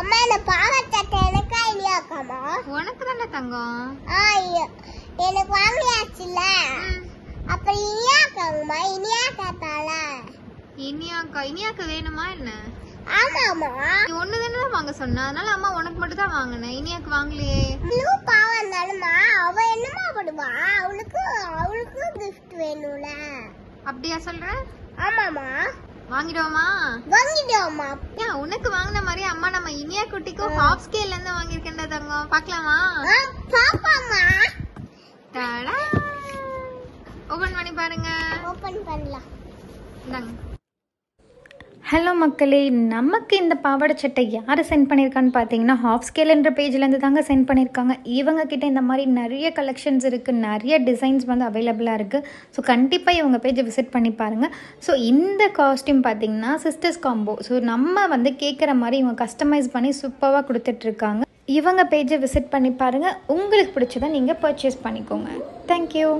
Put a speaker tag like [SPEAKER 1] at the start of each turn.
[SPEAKER 1] அம்மா இந்த பாவச்சட்டை எனக்கா இல்லையாக்காமா
[SPEAKER 2] உனக்கு தானே தங்கம்?
[SPEAKER 1] ஆ எனக்கு வாங்கியாச்சுல்ல அப்புறம் இனியாக்காங்கம்மா இனியாக்கா தால
[SPEAKER 2] இனியாக்கா இனியாக்கா வேணுமா என்ன?
[SPEAKER 1] ஆமாம்மா.
[SPEAKER 2] நீ தானே வாங்க சொன்ன. அதனால அம்மா உனக்கு மட்டும் தான் வாங்கினேன். இனியாக்கு வாங்கலையே.
[SPEAKER 1] ப்ளூ பாவம் தானுமா அவ என்னமா பண்ணுவா அவளுக்கு அவளுக்கு கிஃப்ட் வேணும்ல.
[SPEAKER 2] அப்படியா சொல்ற?
[SPEAKER 1] ஆமாம்மா.
[SPEAKER 2] வாங்கிடுவோமா?
[SPEAKER 1] வாங்கிடுவோம்மா.
[SPEAKER 2] ஏன் உனக்கு வாங்கின மாதிரி அம்மா நம்ம ஹாஃப் ஸ்கேல்ல இருந்து வாங்கியிருக்கேன்டா தங்கம் பார்க்கலாமா?
[SPEAKER 1] ஆ பாப்பாம்மா
[SPEAKER 2] டாடா ஓபன் பண்ணி பாருங்க.
[SPEAKER 1] ஓபன் பண்ணலாம்.
[SPEAKER 2] இந்தாங்க.
[SPEAKER 3] ஹலோ மக்களே நமக்கு இந்த பாவாடை சட்டை யார் சென்ட் பண்ணியிருக்கான்னு பார்த்தீங்கன்னா ஹாஃப் ஸ்கேல்ன்ற பேஜ்லேருந்து தாங்க சென்ட் பண்ணியிருக்காங்க இவங்க கிட்ட இந்த மாதிரி நிறைய கலெக்ஷன்ஸ் இருக்குது நிறைய டிசைன்ஸ் வந்து அவைலபிளாக இருக்குது ஸோ கண்டிப்பாக இவங்க பேஜை விசிட் பண்ணி பாருங்கள் ஸோ இந்த காஸ்டியூம் பார்த்தீங்கன்னா சிஸ்டர்ஸ் காம்போ ஸோ நம்ம வந்து கேட்குற மாதிரி இவங்க கஸ்டமைஸ் பண்ணி சூப்பராக கொடுத்துட்ருக்காங்க இவங்க பேஜை விசிட் பண்ணி பாருங்கள் உங்களுக்கு பிடிச்சதை நீங்கள் பர்ச்சேஸ் பண்ணிக்கோங்க. தேங்க்யூ